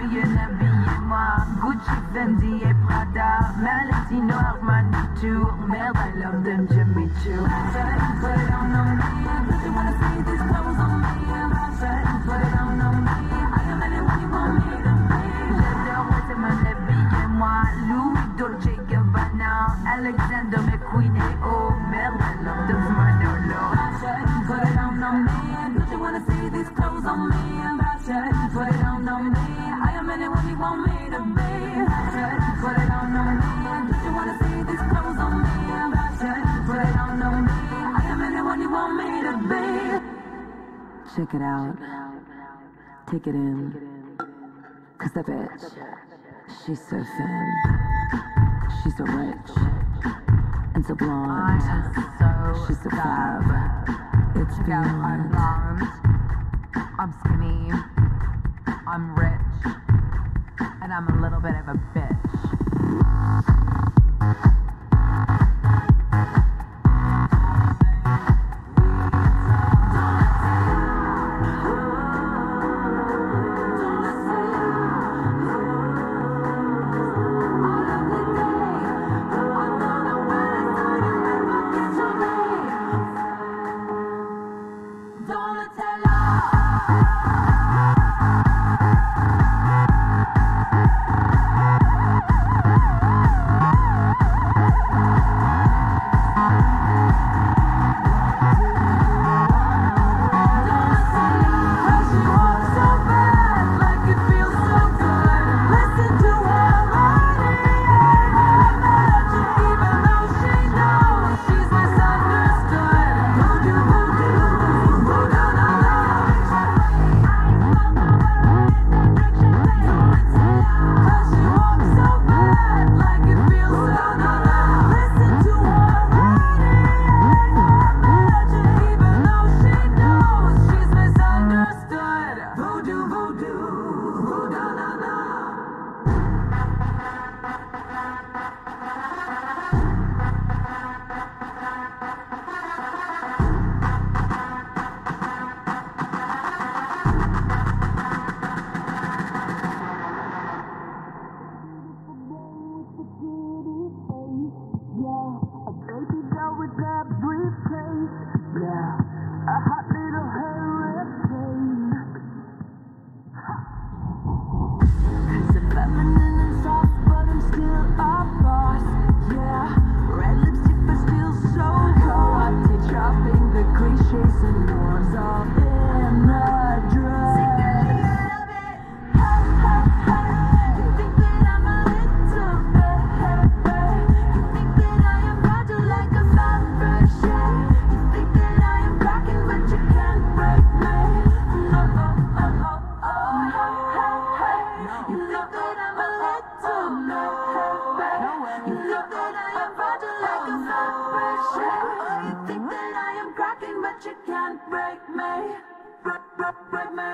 Vivienne, habillez-moi. Gucci, Fendi et Prada. Valentino, Armani, Tour. Merde, I love them, Jimmy Choo. You. I you me. J'adore, habillez-moi. Louis Dolce Gabbana. Alexander McQueen et oh, merde, Check it out. Take it in. Cause that bitch, she's so thin. She's so rich. And so blonde. so She's so fab. It's out, I'm blonde. I'm skinny. I'm rich. I'm a little bit of a bitch.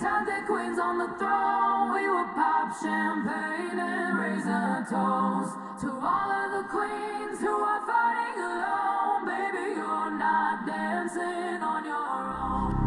just had their queens on the throne. We would pop champagne and raise a toast to all of the queens who are fighting alone. Baby, you're not dancing on your own.